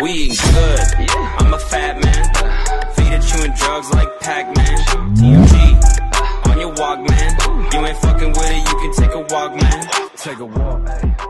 We eat good. I'm a fat man. Feed it chewing drugs like Pac-Man. TMG on your Walkman. You ain't fucking with it, you can take a walk, man. Take a walk.